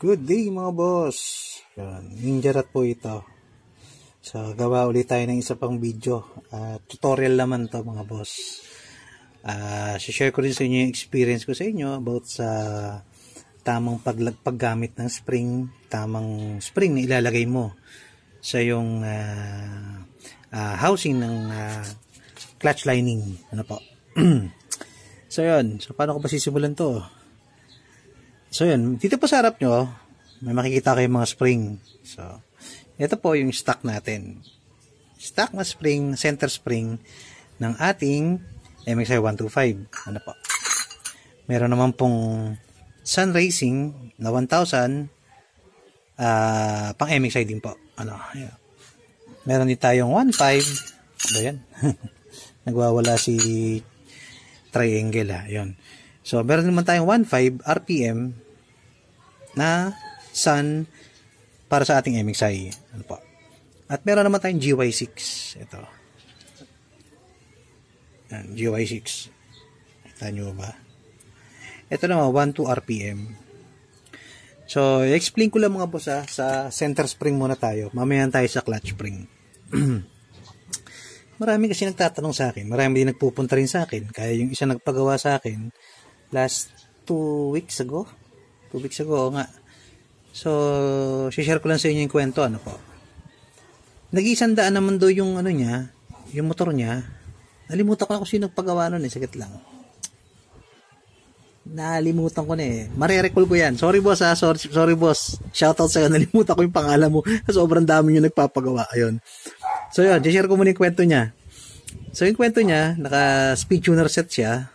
Good day mga boss. Yan, Ninja Rat po ito. So, gawa ulit tayo ng isa pang video. Uh, tutorial naman to mga boss. Uh, share ko rin sa inyo yung experience ko sa inyo about sa tamang pag paggamit ng spring, tamang spring na ilalagay mo sa yung uh, uh, housing ng uh, clutch lining. Ano po? so, yun. So, paano ko ba sisimulan to? So yun, dito po sa harap nyo, may makikita kayo mga spring. So, ito po yung stock natin. Stock na spring, center spring ng ating MXI 125. Ano po? Meron naman pong Sun Racing na 1,000 uh, ah, pang MXI din po. Ano, yeah. Meron din tayong 1.5. Ba yan? Nagwawala si triangle ha. Yun. So, meron naman tayong 1.5 RPM na sun para sa ating MXI. Ano po? At meron naman tayong GY6. Ito. Yan, GY6. Kita nyo ba? Ito naman, 1.2 RPM. So, explain ko lang mga boss ha, sa center spring muna tayo. Mamaya tayo sa clutch spring. marami kasi nagtatanong sa akin. Marami din nagpupunta rin sa akin. Kaya yung isa nagpagawa sa akin, last two weeks ago. Two weeks ago, nga. So, share ko lang sa inyo yung kwento, ano po. Nag-iisang daan naman do yung ano niya, yung motor niya. Nalimutan ko na kung sino nagpagawa nun eh, sakit lang. Nalimutan ko na eh. Marerecall ko yan. Sorry boss ha, sorry, sorry boss. Shoutout sa'yo, nalimutan ko yung pangalan mo. Sobrang dami yung nagpapagawa. Ayun. So yun, share ko muna yung kwento niya. So yung kwento niya, naka speed tuner set siya.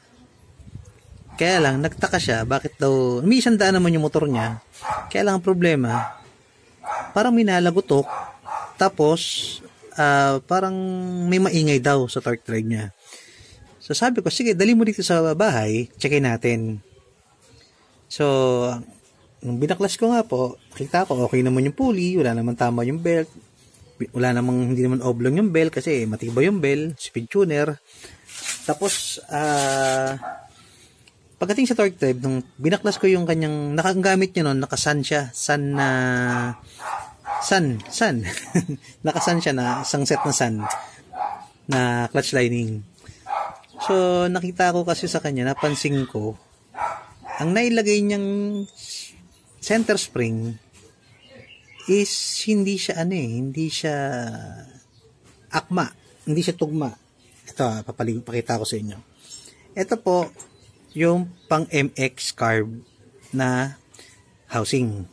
Kaya lang, nagtaka siya, bakit daw, may daan naman yung motor niya. Kaya lang ang problema, parang may nalagutok, tapos, uh, parang may maingay daw sa torque drive niya. So sabi ko, sige, dali mo dito sa bahay, checkin natin. So, nung binaklas ko nga po, nakita ko, okay naman yung pulley, wala naman tama yung belt, wala namang, hindi naman oblong yung belt kasi matibay yung belt, speed tuner. Tapos, ah, uh, Pagdating sa torque drive, nung binaklas ko yung kanyang, nakagamit niya noon, nakasan siya, san na, sun, sun. nakasan siya na, isang set na sun, na clutch lining. So, nakita ko kasi sa kanya, napansin ko, ang nailagay niyang center spring is hindi siya ano eh, hindi siya akma, hindi siya tugma. Ito, papalig, pakita ko sa inyo. Ito po, yung pang MX carb na housing.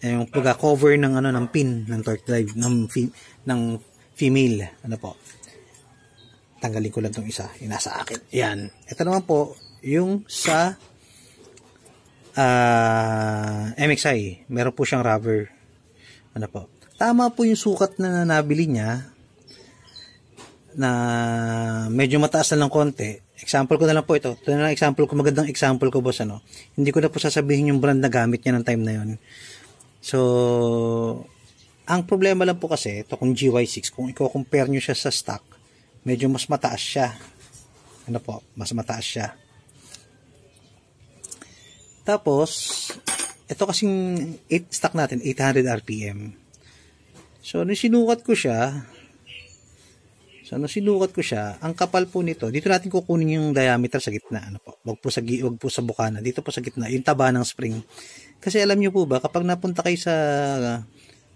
Yung pagka cover ng ano ng pin ng torque drive ng ng female ano po. Tanggalin ko lang tong isa, yung nasa akin. Yan. Ito naman po yung sa uh, ah, MXI. Meron po siyang rubber. Ano po. Tama po yung sukat na nabili niya na medyo mataas na ng konti Example ko na lang po ito. Ito na lang example ko, magandang example ko boss ano. Hindi ko na po sasabihin yung brand na gamit niya ng time na yon. So, ang problema lang po kasi, ito kung GY6, kung i-compare nyo siya sa stock, medyo mas mataas siya. Ano po, mas mataas siya. Tapos, ito kasing 8, stock natin, 800 RPM. So, nung sinukat ko siya, So, ano sinukat ko siya, ang kapal po nito, dito natin kukunin yung diameter sa gitna. Ano po? Wag po sa, wag po sa bukana. Dito po sa gitna, yung taba ng spring. Kasi alam niyo po ba, kapag napunta kayo sa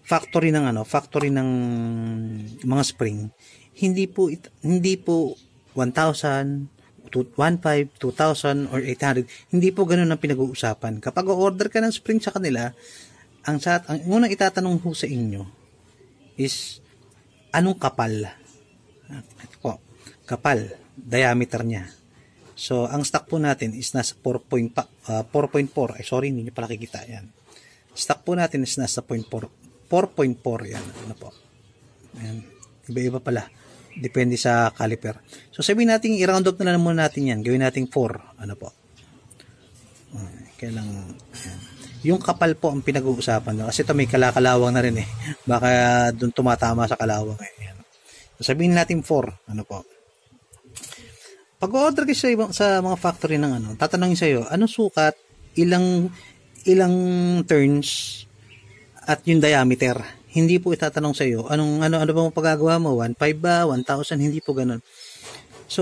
factory ng ano, factory ng mga spring, hindi po, hindi po 1,000, 1,500, 2,000, or 800. Hindi po ganun ang pinag-uusapan. Kapag order ka ng spring sa kanila, ang, sa, ang unang itatanong ho sa inyo is, anong kapal? Ito po, kapal, diameter niya. So, ang stock po natin is nasa 4.4. Uh, 4.4. Ay, sorry, hindi nyo pala kikita. Yan. Stock po natin is nasa 4.4. 4.4 yan. Ano po. Yan. Iba-iba pala. Depende sa caliper. So, sabihin natin, i-round up na lang muna natin yan. Gawin natin 4. Ano po. Kailang, yan. Yung kapal po ang pinag-uusapan. Kasi ito may kalakalawang na rin eh. Baka doon tumatama sa kalawang eh. Sabihin natin 4. Ano po? Pag-order kayo sa, ibang, sa mga factory ng ano, tatanungin sa iyo, anong sukat, ilang ilang turns at yung diameter. Hindi po itatanong sa iyo, anong ano ano ba mo pagagawa mo? 1.5 ba? 1,000? Hindi po ganoon. So,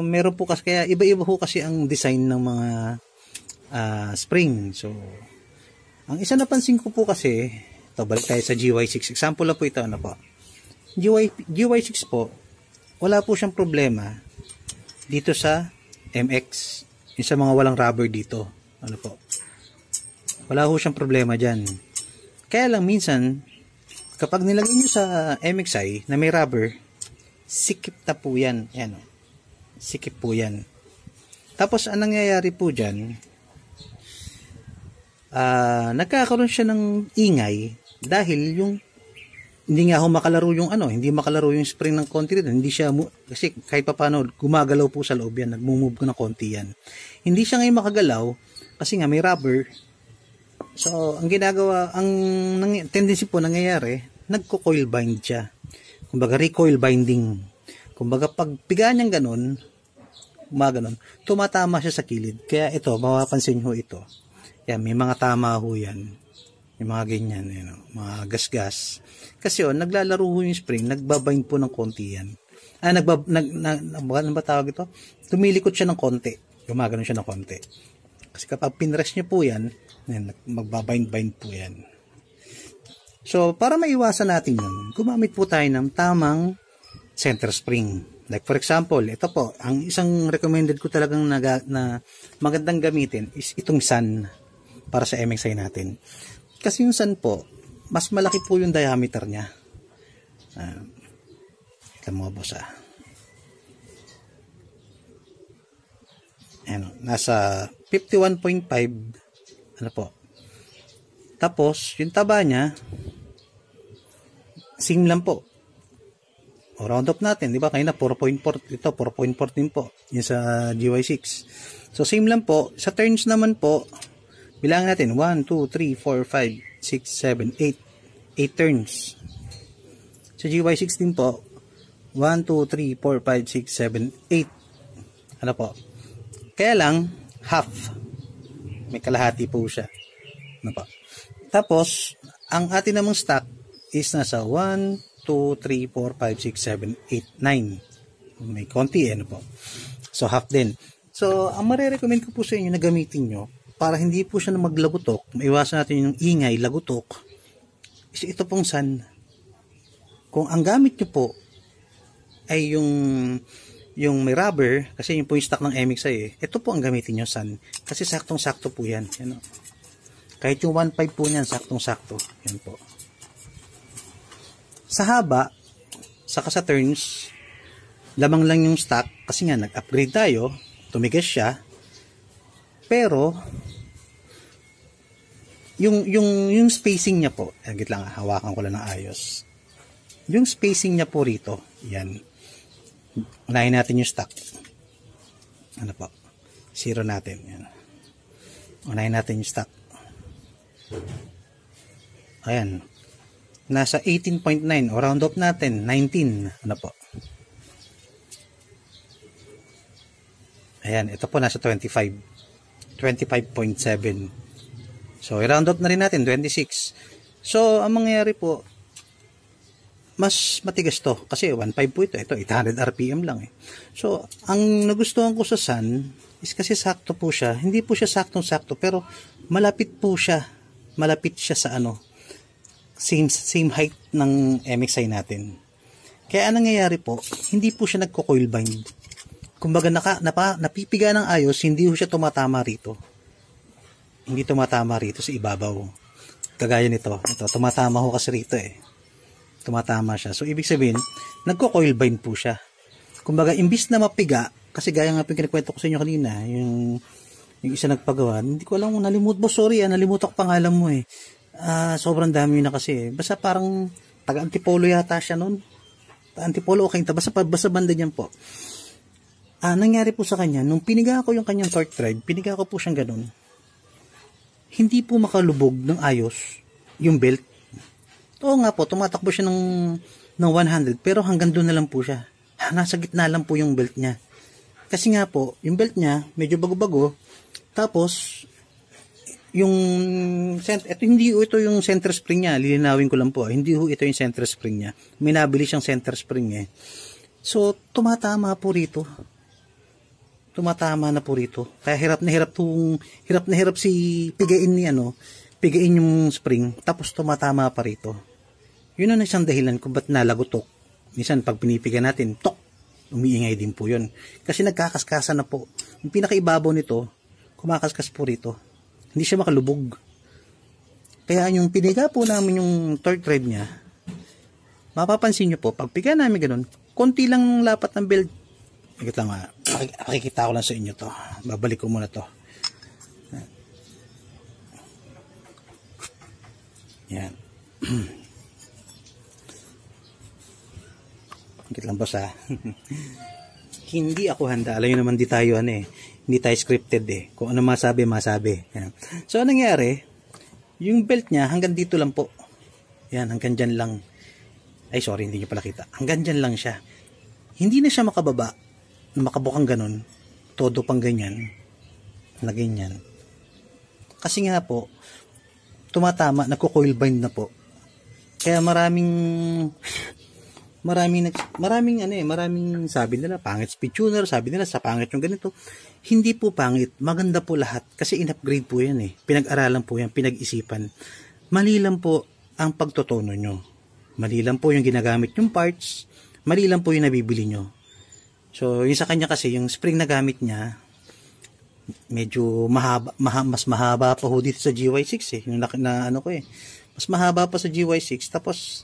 meron po kasi kaya iba-iba po kasi ang design ng mga uh, spring. So, ang isa napansin ko po kasi, ito balik tayo sa GY6. Example lang po ito, ano po. GY, GY6 po, wala po siyang problema dito sa MX. Yung sa mga walang rubber dito. Ano po. Wala po siyang problema dyan. Kaya lang minsan, kapag nilagay nyo sa MXI na may rubber, sikip na po yan. Yan o. Sikip po yan. Tapos, anong nangyayari po dyan, uh, nagkakaroon siya ng ingay dahil yung hindi nga ako makalaro yung ano, hindi makalaro yung spring ng konti dito. Hindi siya, kasi kahit pa paano, gumagalaw po sa loob yan, nagmumove ko ng konti yan. Hindi siya ngayon makagalaw, kasi nga may rubber. So, ang ginagawa, ang nang, tendency po nangyayari, nagko-coil bind siya. Kumbaga, recoil binding. Kumbaga, pag pigaan niyang ganun, gumaganon, tumatama siya sa kilid. Kaya ito, mapapansin ho ito yan, may mga tama ho yan. May mga ganyan, you know, mga gas-gas. Kasi oh, naglalaro ho yung spring, nagbabind po ng konti yan. Ah, nagbab, nag, nag, nag, ano ba tawag ito? Tumilikot siya ng konti. Gumagano siya ng konti. Kasi kapag pinrest niyo po yan, yan magbabind-bind po yan. So, para maiwasan natin yun, gumamit po tayo ng tamang center spring. Like for example, ito po, ang isang recommended ko talagang na, na magandang gamitin is itong sun para sa MXI natin. Kasi yung sun po, mas malaki po yung diameter niya. Uh, ito mga boss ah. Ano, nasa 51.5 ano po. Tapos, yung taba niya, same lang po. O round up natin, di ba? Kaya na 4.4, ito 4.4 din po. Yung sa GY6. So, same lang po. Sa turns naman po, Bilang natin, 1, 2, 3, 4, 5, 6, 7, 8. 8 turns. Sa GY16 po, 1, 2, 3, 4, 5, 6, 7, 8. Ano po? Kaya lang, half. May kalahati po siya. Ano po? Tapos, ang atin namang stock is nasa 1, 2, 3, 4, 5, 6, 7, 8, 9. May konti, ano po. So, half din. So, ang marirecommend ko po sa inyo na gamitin nyo para hindi po siya maglagutok, maiwasan natin yung ingay, lagutok, is ito pong sun. Kung ang gamit nyo po ay yung yung may rubber, kasi yung po yung stock ng MXI eh, ito po ang gamitin nyo sun. Kasi saktong-sakto po yan. yan Kahit yung 1.5 po niyan, saktong-sakto. Yan po. Sa haba, saka sa turns, lamang lang yung stock kasi nga nag-upgrade tayo, tumigas siya, pero yung yung yung spacing niya po, agit lang hawakan ko lang ng ayos. Yung spacing niya po rito, yan. Unahin natin yung stock. Ano po? Zero natin. Yan. Unahin natin yung stock. Ayan. Nasa 18.9 o round up natin, 19. Ano po? Ayan, ito po nasa 25. 25.7 So, i-round up na rin natin, 26. So, ang mangyayari po, mas matigas to. Kasi 1.5 po ito. Ito, 800 RPM lang eh. So, ang nagustuhan ko sa Sun is kasi sakto po siya. Hindi po siya saktong-sakto, pero malapit po siya. Malapit siya sa ano, same, same height ng MXI natin. Kaya anong nangyayari po, hindi po siya nagko-coil bind. Kumbaga naka, napa, napipiga ng ayos, hindi po siya tumatama rito hindi tumatama rito sa ibabaw. Kagaya nito. Ito, tumatama ho kasi rito eh. Tumatama siya. So, ibig sabihin, nagko-coil bind po siya. Kumbaga, imbis na mapiga, kasi gaya nga pinakwento ko sa inyo kanina, yung, yung isa nagpagawa, hindi ko alam kung nalimut mo, sorry ah, nalimutan ko pangalan mo eh. Uh, sobrang dami na kasi eh. Basta parang taga-antipolo yata siya noon. Antipolo okay ta. Basta, basta banda niyan po. Ah, nangyari po sa kanya, nung piniga ko yung kanyang torque drive, piniga ko po siyang ganun hindi po makalubog ng ayos yung belt. Oo nga po, tumatakbo siya ng, ng 100 pero hanggang doon na lang po siya. Nasa gitna lang po yung belt niya. Kasi nga po, yung belt niya medyo bago-bago tapos yung ito hindi ito yung center spring niya lilinawin ko lang po hindi ho ito yung center spring niya may nabili siyang center spring eh so tumatama po rito tumatama na po rito. Kaya hirap na hirap tong hirap na hirap si pigain ni ano pigain yung spring tapos tumatama pa rito. Yun ang isang dahilan kung ba't nalagutok minsan pag pinipiga natin tok! Umiingay din po yun. Kasi nagkakaskasa na po. Yung pinakaibabaw nito kumakaskas po rito. Hindi siya makalubog. Kaya yung piniga po namin yung third thread niya, mapapansin nyo po, pag piga namin ganun, konti lang lapat ng belt. Ikit lang nga, pakikita ko lang sa inyo to. Babalik ko muna to. Yan. Ikit lang boss ha. Hindi ako handa. Alam nyo naman di tayo ano eh hindi tayo scripted eh. Kung ano masabi, masabi. Yan. So, anong nangyari? Yung belt niya, hanggang dito lang po. Yan, hanggang dyan lang. Ay, sorry, hindi niyo pala kita. Hanggang dyan lang siya. Hindi na siya makababa. Makabukang ganun. Todo pang ganyan. Na ganyan. Kasi nga po, tumatama, nagko-coil bind na po. Kaya maraming maraming maraming ano eh, maraming sabi nila pangit speed tuner, sabi nila sa pangit yung ganito. Hindi po pangit, maganda po lahat kasi in-upgrade po 'yan eh. Pinag-aralan po 'yan, pinag-isipan. Mali lang po ang pagtotono nyo. Mali lang po yung ginagamit yung parts, mali lang po yung nabibili nyo. So, yung sa kanya kasi, yung spring na gamit niya, medyo mahaba, maha, mas mahaba pa ho dito sa GY6 eh. Yung na, na ano ko eh. Mas mahaba pa sa GY6. Tapos,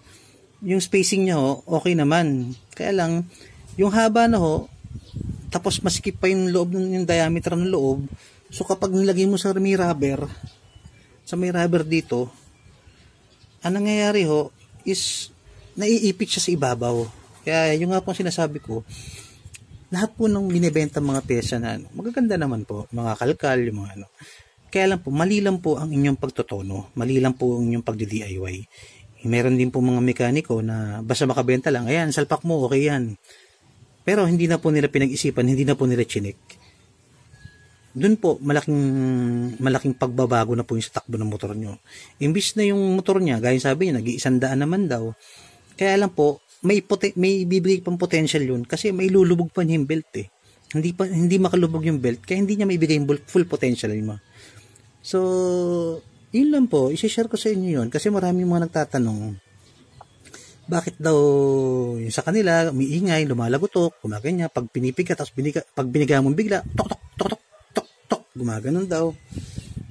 yung spacing niya ho, okay naman. Kaya lang, yung haba na ho, tapos maskip pa yung loob ng yung diameter ng loob. So kapag nilagay mo sa may rubber, sa may rubber dito, ang nangyayari ho is naiipit siya sa ibabaw. Kaya yung nga po sinasabi ko, lahat po ng binibenta mga pyesa na magaganda naman po, mga kalkal, yung mga ano. Kaya lang po, mali lang po ang inyong pagtotono, mali lang po ang inyong pagdi-DIY. Meron din po mga mekaniko na basta makabenta lang, ayan, salpak mo, okay yan. Pero hindi na po nila pinag-isipan, hindi na po nila chinik. Doon po, malaking, malaking pagbabago na po yung sa takbo ng motor nyo. Imbis na yung motor niya, gaya sabi niya, nag-iisandaan naman daw. Kaya lang po, may, poten- may bibigay pang potential yun kasi may lulubog pa niya yung belt eh. Hindi, pa, hindi makalubog yung belt, kaya hindi niya may bigay yung full potential mo. So, yun lang po, isi-share ko sa inyo yun kasi maraming mga nagtatanong bakit daw yung sa kanila umiingay, lumalagotok, gumaganya, pag pinipiga tapos biniga, pag biniga mo bigla, tok tok tok tok tok tok, gumaganon daw.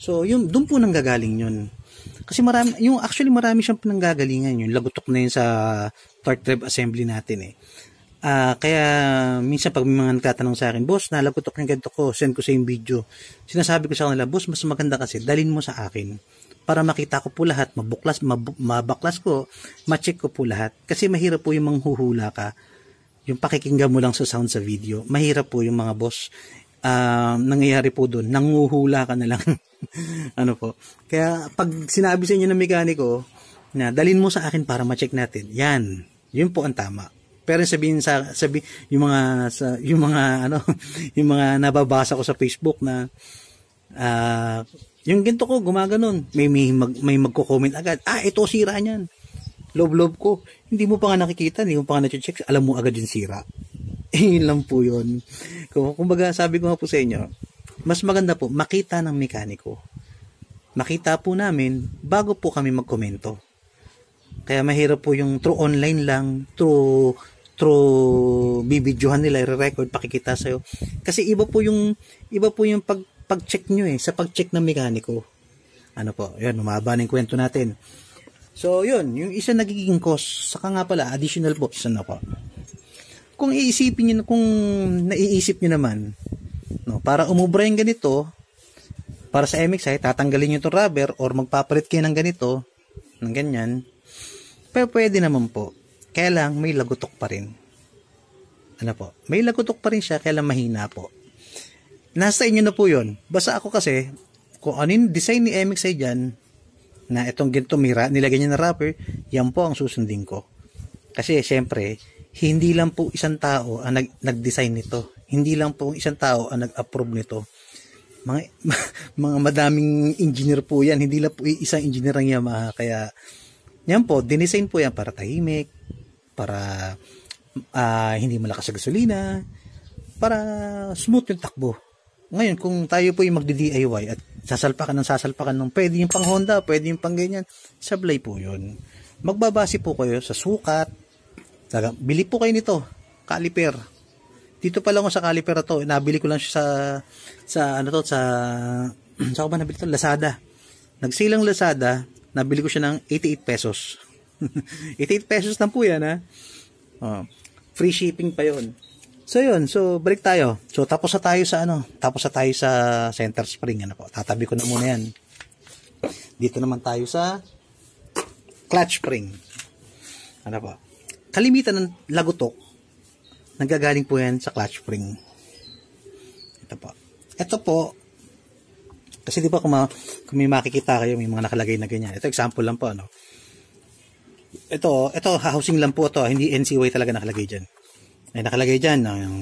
So, yung doon po nang gagaling yun. Kasi marami, yung actually marami siyang pinanggagalingan yun. Lagotok na yun sa torque drive assembly natin eh. Uh, kaya minsan pag may mga nagtatanong sa akin, boss, nalagotok yung ganito ko, send ko sa yung video. Sinasabi ko sa kanila, boss, mas maganda kasi, dalin mo sa akin para makita ko po lahat, mabuklas, mab- mabaklas ko, ma-check ko po lahat. Kasi mahirap po yung manghuhula ka, yung pakikinggan mo lang sa sound sa video. Mahirap po yung mga boss. Uh, nangyayari po doon, nanguhula ka na lang. ano po. Kaya pag sinabi sa inyo ng mekaniko, na dalin mo sa akin para ma-check natin, yan, yun po ang tama. Pero sabihin sa sabi yung mga sa yung mga ano yung mga nababasa ko sa Facebook na uh, yung ginto ko gumaganon. May may, mag, may magko-comment agad ah ito sira niyan. Loob-loob ko hindi mo pa nga nakikita hindi mo pa nga na-check alam mo agad yung sira yun lang po yun kung kumbaga sabi ko nga po sa inyo mas maganda po makita ng mekaniko makita po namin bago po kami magkomento kaya mahirap po yung through online lang through through bibidyohan nila, i-record, pakikita sa'yo. Kasi iba po yung, iba po yung pag, pag-check nyo eh, sa pag-check ng mekaniko. Ano po, yun, umaba na yung kwento natin. So, yun, yung isa nagiging cost, saka nga pala, additional po, ano po. Kung iisipin nyo, kung naiisip nyo naman, no, para umubra yung ganito, para sa MXI, tatanggalin nyo itong rubber, or magpapalit kayo ng ganito, ng ganyan, pero pwede naman po. Kaya lang, may lagutok pa rin. Ano po? May lagutok pa rin siya, kaya lang mahina po. Nasa inyo na po yon. Basta ako kasi, kung ano design ni MXI dyan, na itong ginto mira, nilagay niya na wrapper, yan po ang susundin ko. Kasi, syempre, hindi lang po isang tao ang nag, nag-design nito. Hindi lang po isang tao ang nag-approve nito. mga mga madaming engineer po yan. Hindi lang po isang engineer ang Yamaha. Kaya, yan po, dinesign po yan para tahimik, para uh, hindi malakas sa gasolina, para smooth yung takbo. Ngayon, kung tayo po yung magdi-DIY at sasalpakan ng sasalpakan ng pwede yung pang Honda, pwede yung pang ganyan, sablay po yun. Magbabase po kayo sa sukat. Bili po kayo nito, caliper. Dito pa lang ako sa caliper to, nabili ko lang siya sa sa ano to sa sa ba nabili to Lazada. Nagsilang Lazada, nabili ko siya ng 88 pesos. 88 pesos lang po yan ha. Oh, free shipping pa yon. So yun, so balik tayo. So tapos na tayo sa ano, tapos na tayo sa center spring ano po. Tatabi ko na muna yan. Dito naman tayo sa clutch spring. Ano po? Kalimitan ng lagutok nanggagaling po yan sa clutch spring. Ito po. Ito po kasi di ba kung, ma, kung may makikita kayo may mga nakalagay na ganyan. Ito example lang po ano. Ito, ito housing lang po to, hindi NCY talaga nakalagay diyan ay nakalagay dyan yung,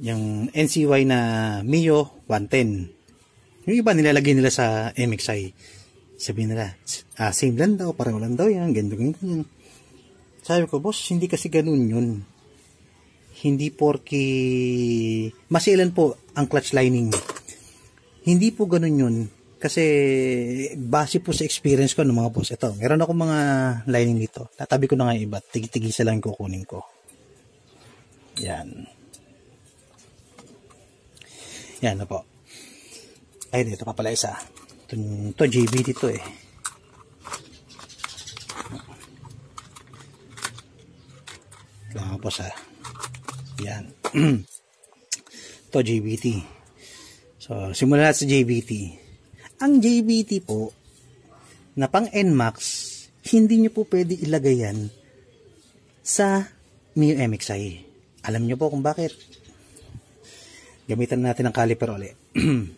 yung NCY na Mio 110 yung iba nilalagay nila sa MXI sabihin nila ah, same lang daw parang lang daw yan ganito ganito sabi ko boss hindi kasi ganun yun. Hindi porky masilan po ang clutch lining? Hindi po ganun yun kasi base po sa experience ko ng mga boss ito meron ako mga lining dito. Tatabi ko na nga iba tigil-tigil lang kukunin ko yan. Yan na po. Ay, dito pa pala isa. Ito, ito JBT to eh. Tapos ah. Yan. ito JBT. So, simula sa JBT. Ang JBT po, na pang NMAX, hindi nyo po pwede ilagay yan sa Mio MXI. Alam nyo po kung bakit. Gamitan natin ng caliper ulit.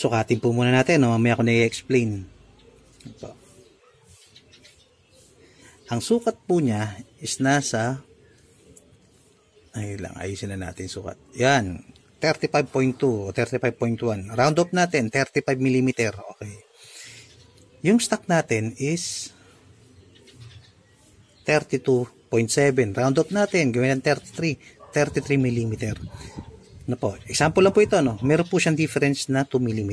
Sukatin po muna natin. No? Mamaya ko na-explain. Ito. Ang sukat po niya is nasa ay lang, ayusin na natin sukat. Yan, 35.2 o 35.1. Round up natin, 35 mm. Okay. Yung stock natin is 32 0.7. Round up natin, gawin ng 33, 33 mm. Ano po, example lang po ito, no? Meron po siyang difference na 2 mm.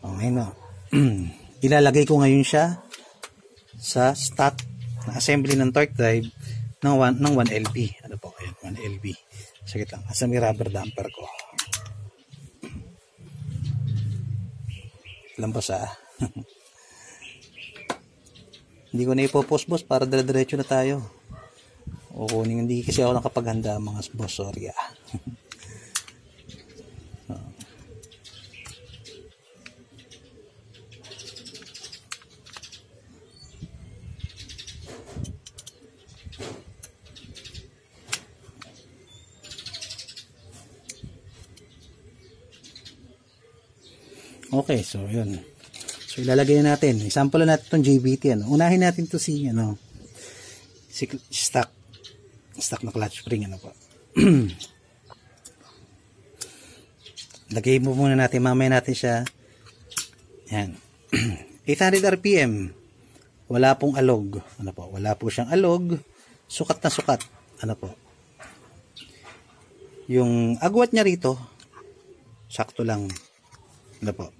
Okay, no? Ilalagay ko ngayon siya sa stock na assembly ng torque drive ng 1, ng 1LB. Ano po, ayan, 1LB. Sagit lang, asa may rubber damper ko. Lampas ah. Hindi ko na ipopost boss para dire-diretso na tayo. O kunin hindi kasi ako nakapaghanda mga boss sorry ah. Okay, so yun. So ilalagay na natin. Example natin itong JBT. Ano. Unahin natin to si ano si stock stock na clutch spring ano po. Lagay mo muna natin mamaya natin siya. Yan. 800 RPM. Wala pong alog. Ano po? Wala po siyang alog. Sukat na sukat. Ano po? Yung agwat niya rito sakto lang. Ano po?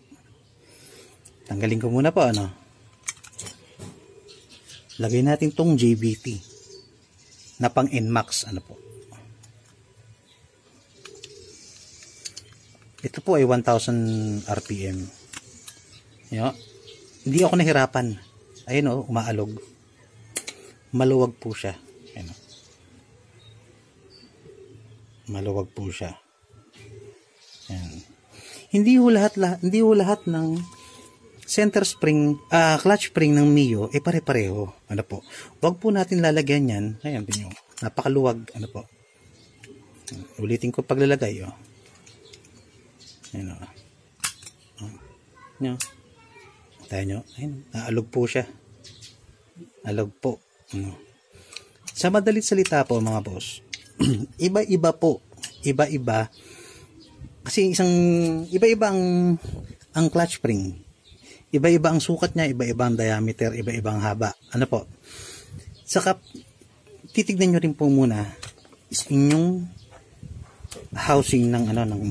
Tanggalin ko muna po ano. Lagay natin tong JBT na pang NMAX ano po. Ito po ay 1000 RPM. Yo. Hindi ako nahirapan. Ayun oh, umaalog. Maluwag po siya. Ayun oh. Maluwag po siya. Ayan. Hindi ho lahat, lahat hindi ho lahat ng center spring, uh, clutch spring ng Mio, eh pare-pareho. Ano po? Huwag po natin lalagyan yan. Ayan din yung napakaluwag. Ano po? Ulitin ko paglalagay. Oh. Ayan. Oh. oh. Nyo. Tayo nyo. Ayan. Naalog po siya. Alog po. Ano. Sa madalit salita po mga boss, iba-iba po. Iba-iba kasi isang iba-iba ang ang clutch spring. Iba-iba ang sukat niya, iba-iba ang diameter, iba-iba ang haba. Ano po? Saka titignan niyo rin po muna is inyong housing ng ano ng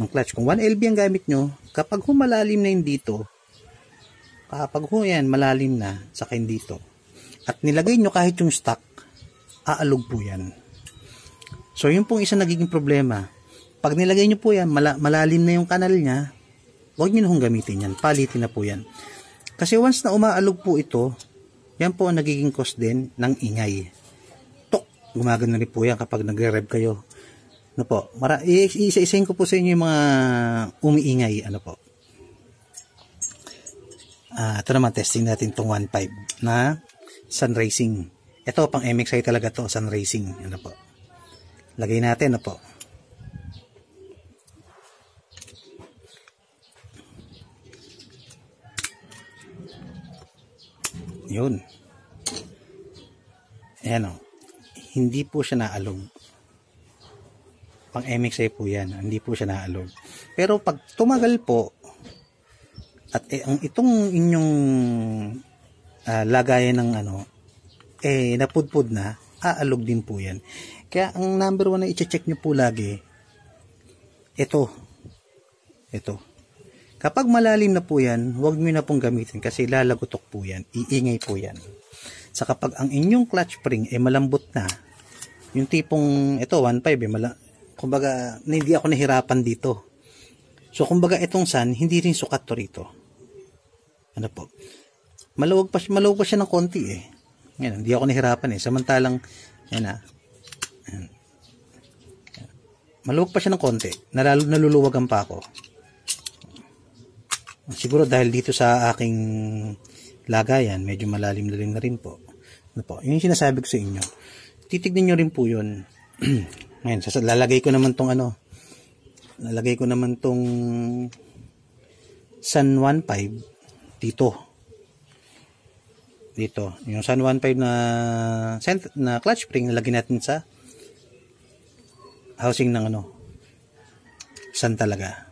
ng clutch. Kung 1LB ang gamit nyo, kapag humalalim na yun dito, kapag ho yan malalim na sa kain dito, at nilagay nyo kahit yung stock, aalog po yan. So yun pong isa nagiging problema pag nilagay nyo po yan, mala- malalim na yung kanal niya, huwag nyo na hong gamitin yan. Palitin na po yan. Kasi once na umaalog po ito, yan po ang nagiging cause din ng ingay. Tok! Gumagano rin po yan kapag nagre-rev kayo. Ano po? Mara, isa-isahin ko po sa inyo yung mga umiingay. Ano po? Ah, ito naman, testing natin itong 1.5 na Sun Racing. Ito, pang MXI talaga to Sun Racing. Ano po? Lagay natin, ano po? Yun. Ayan o. Hindi po siya naalog. Pang MXA po yan. Hindi po siya naalog. Pero pag tumagal po, at eh, ang itong inyong uh, lagayan ng ano, eh, napudpud na, aalog din po yan. Kaya ang number one na i-check nyo po lagi, ito. Ito. Kapag malalim na po yan, huwag nyo na pong gamitin kasi lalagotok po yan. Iingay po yan. Sa kapag ang inyong clutch spring ay malambot na, yung tipong, ito 1.5 eh, mala, kumbaga, hindi ako nahirapan dito. So, kumbaga itong sun, hindi rin sukat to rito. Ano po? Maluwag pa, maluwag pa siya ng konti eh. Yan, hindi ako nahirapan eh. Samantalang, yan ah. Maluwag pa siya ng konti. Nalalo, naluluwagan pa ako. Siguro dahil dito sa aking lagayan, medyo malalim-lalim na rin po. Ano po? Yung sinasabi ko sa inyo. Titignan nyo rin po yun. Ngayon, lalagay ko naman tong ano, lalagay ko naman tong Sun 15 dito. Dito. Yung Sun 15 na, na clutch spring, nalagay natin sa housing ng ano, Sun talaga.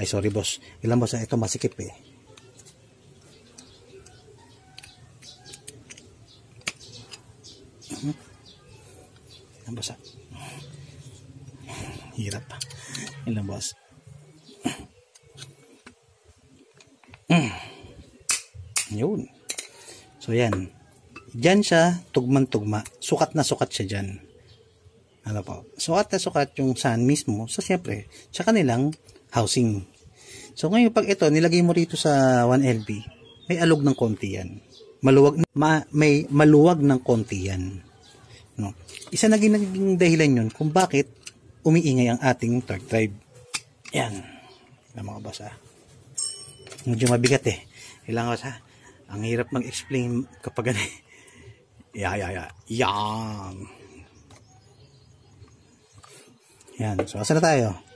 Ay, sorry boss. Ilan boss? Ito masikip eh. Ilan boss? Hirap. Ilan boss? Yun. So, yan. Diyan siya, tugman-tugma. Sukat na sukat siya dyan. Ano po? Sukat na sukat yung sun mismo. So, siyempre, sa kanilang housing. So ngayon pag ito nilagay mo rito sa 1LB, may alog ng konti yan. Maluwag ma, may maluwag ng konti yan. No. Isa naging naging dahilan 'yon kung bakit umiingay ang ating torque drive. Yan. Na mga boss ah. Medyo mabigat eh. Kailangan sa ang hirap mag-explain kapag ano. ya ya ya. Yan. Yan. So, asa na tayo?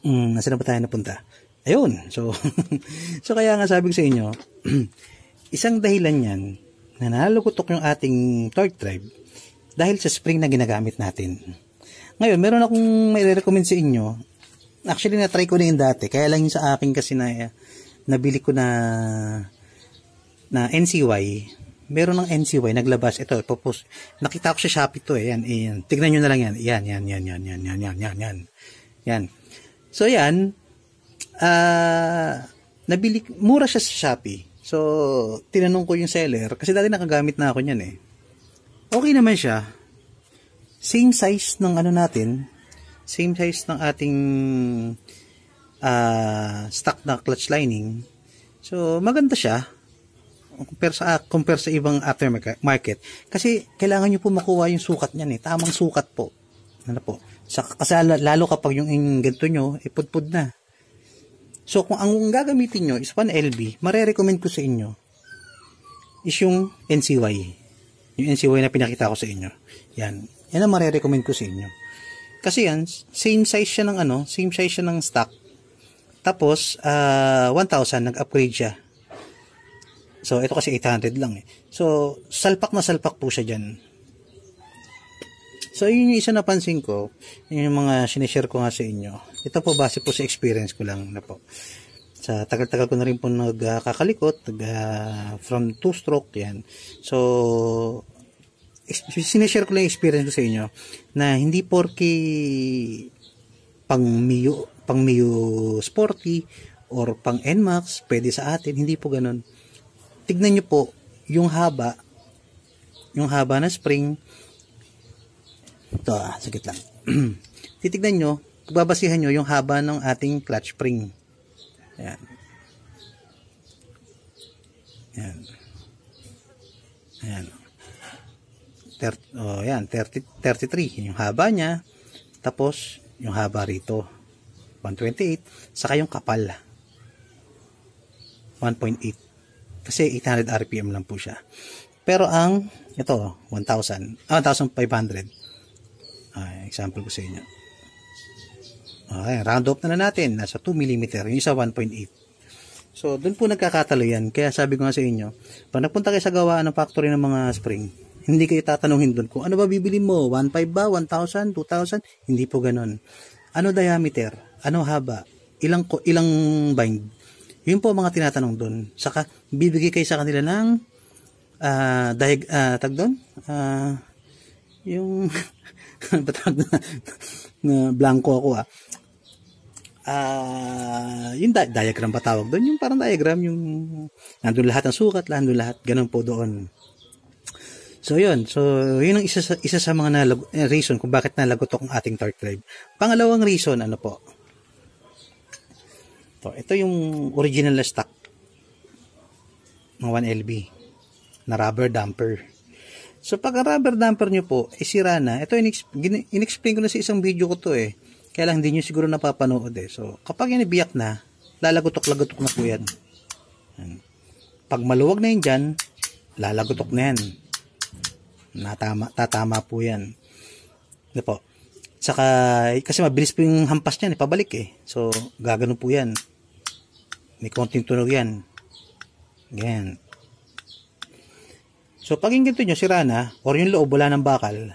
Mm, nasa na ba tayo napunta? Ayun. So, so kaya nga sabi ko sa inyo, isang dahilan yan na nalulukutok yung ating torque drive dahil sa spring na ginagamit natin. Ngayon, meron akong may recommend sa inyo. Actually, na-try ko na yun dati. Kaya lang yung sa akin kasi na nabili ko na na NCY. Meron ng NCY naglabas. Ito, ipopost. Nakita ko sa Shopee to eh. Yan, yan. Tignan nyo na lang yan. Yan, yan, yan, yan, yan, yan, yan, yan. Yan. So, yan. Uh, nabili, mura siya sa Shopee. So, tinanong ko yung seller, kasi dati nakagamit na ako niyan eh. Okay naman siya. Same size ng ano natin, same size ng ating uh, stock na clutch lining. So, maganda siya compare sa compare sa ibang aftermarket kasi kailangan niyo po makuha yung sukat niyan eh tamang sukat po ano po sa, kasi lalo kapag yung ganito nyo, ipudpud na. So, kung ang gagamitin nyo is 1LB, mare-recommend ko sa inyo is yung NCY. Yung NCY na pinakita ko sa inyo. Yan. Yan ang mare-recommend ko sa inyo. Kasi yan, same size siya ng ano, same size siya ng stock. Tapos, uh, ah, 1,000, nag-upgrade siya. So, ito kasi 800 lang eh. So, salpak na salpak po siya dyan So, yun yung isa napansin ko, yun yung mga sinishare ko nga sa inyo. Ito po base po sa experience ko lang na po. Sa tagal-tagal ko na rin po nagkakalikot, nag, uh, from two-stroke yan. So, sinishare ko lang yung experience ko sa inyo na hindi porki pang Mio, pang Mio Sporty or pang NMAX, pwede sa atin, hindi po ganun. Tignan nyo po, yung haba, yung haba na spring, ito ah, sagit lang. Titignan nyo, babasihan nyo yung haba ng ating clutch spring. Ayan. Ayan. Ayan. Ter oh, ayan, 30, 33. Yung haba niya. Tapos, yung haba rito. 128. Saka yung kapal. 1.8. Kasi 800 RPM lang po siya. Pero ang, ito, 1,000. Ah, 1,500 ay, example ko sa inyo. Okay, round off na, na natin. Nasa 2 mm. Yung isa 1.8. So, doon po nagkakatalo yan. Kaya sabi ko nga sa inyo, pag napunta kayo sa gawaan ng factory ng mga spring, hindi kayo tatanungin doon kung ano ba bibili mo, 1.5 ba, 1,000, 2,000, hindi po ganun. Ano diameter? Ano haba? Ilang ilang bind? Yun po mga tinatanong doon. Saka bibigay kayo sa kanila ng uh, diag uh, tag doon? Uh, yung batag na, na blanco ako ah. Uh, yung di- diagram tawag doon? Yung parang diagram, yung nandun lahat ng sukat, nandun lahat, ganun po doon. So, yun. So, yun ang isa sa, isa sa mga nalag- eh, reason kung bakit nalagotok ang ating torque drive. Pangalawang reason, ano po? To, ito yung original na stock ng 1LB na rubber damper. So pag rubber damper nyo po, eh, sira na. Ito, in-explain ko na sa isang video ko to eh. Kaya lang hindi nyo siguro napapanood eh. So kapag yan ibiyak na, lalagotok-lagotok na po yan. Pag maluwag na yan dyan, lalagotok na yan. Natama, tatama po yan. Ano po? Saka, kasi mabilis po yung hampas niyan, ipabalik eh. So, gagano po yan. May konting tunog yan. Ganyan. So, pag yung ganito nyo, sira na, or yung loob wala ng bakal,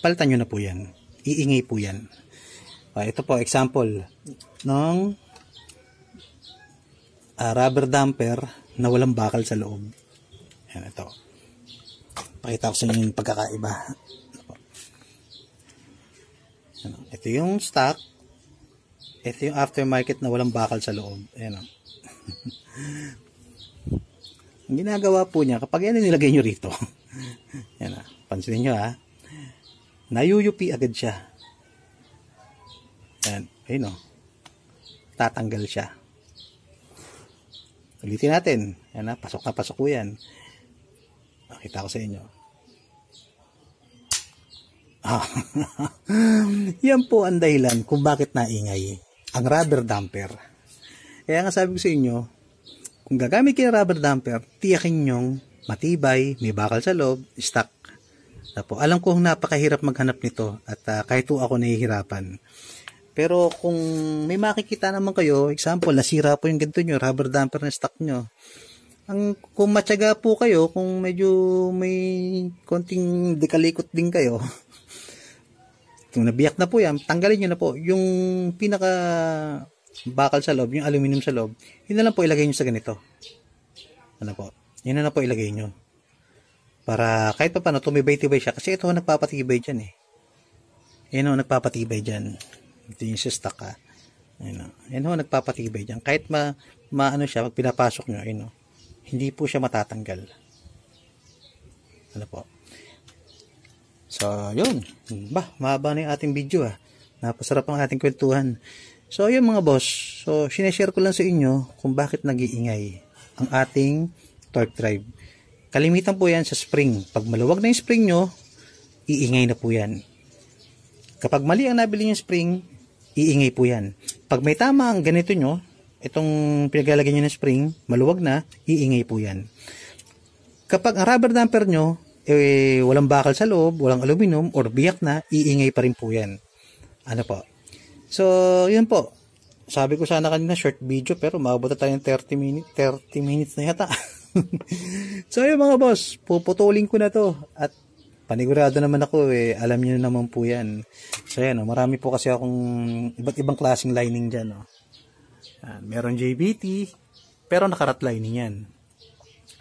palitan nyo na po yan. Iingay po yan. Uh, ito po, example, ng uh, rubber damper na walang bakal sa loob. Yan, ito. Pakita ko sa inyo yung pagkakaiba. Ito yung stock. Ito yung aftermarket na walang bakal sa loob. Ayan o. Ang ginagawa po niya, kapag yan nilagay nyo rito, yan ah, pansinin nyo ah, nayuyupi agad siya. Yan, ayun o. Oh. Tatanggal siya. Ulitin natin. Yan ah, pasok na pasok po yan. Makita ko sa inyo. Ah, yan po ang dahilan kung bakit naingay ang rubber damper. Kaya nga sabi ko sa inyo, kung gagamit kayo ng rubber damper, tiyakin nyong matibay, may bakal sa loob, stock. Tapo, alam ko napakahirap maghanap nito at uh, kahit ako nahihirapan. Pero kung may makikita naman kayo, example, nasira po yung ganito nyo, rubber damper na stock nyo. Ang, kung matyaga po kayo, kung medyo may konting dekalikot din kayo, kung nabiyak na po yan, tanggalin nyo na po. Yung pinaka bakal sa loob, yung aluminum sa loob, yun na lang po ilagay nyo sa ganito. Ano po? Yun na lang po ilagay nyo. Para kahit pa paano, tumibay-tibay siya. Kasi ito nagpapatibay dyan eh. Yan o, nagpapatibay dyan. Ito yung sa stock ha. Yan o. Yan o, nagpapatibay dyan. Kahit ma, maano siya, pag pinapasok nyo, yun o, hindi po siya matatanggal. Ano po? So, yun. Ba, mahaba na yung ating video ah. Napasarap ang ating kwentuhan. So, ayun mga boss. So, sineshare ko lang sa inyo kung bakit nag-iingay ang ating torque drive. Kalimitan po yan sa spring. Pag maluwag na yung spring nyo, iingay na po yan. Kapag mali ang nabili yung spring, iingay po yan. Pag may tama ang ganito nyo, itong pinaglalagay nyo ng spring, maluwag na, iingay po yan. Kapag ang rubber damper nyo, eh, walang bakal sa loob, walang aluminum, or biyak na, iingay pa rin po yan. Ano po? So, yun po. Sabi ko sana kanina short video pero maabot tayo ng 30 minutes, 30 minutes na yata. so, yun mga boss, puputulin ko na to at panigurado naman ako eh, alam niyo naman po yan. So yan, oh, marami po kasi akong iba't ibang klaseng lining dyan. Oh. Yan, meron JBT, pero nakarat lining yan.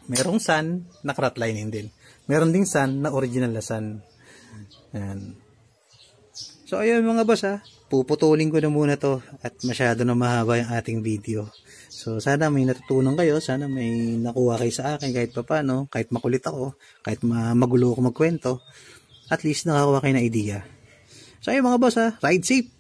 Merong sun, nakarat lining din. Meron ding sun na original na sun. Yan. So ayun mga boss ha, puputulin ko na muna to at masyado na mahaba yung ating video. So sana may natutunan kayo, sana may nakuha kayo sa akin kahit papano, kahit makulit ako, kahit magulo ako magkwento, at least nakakuha kayo na idea. So ayun mga boss ha, ride safe!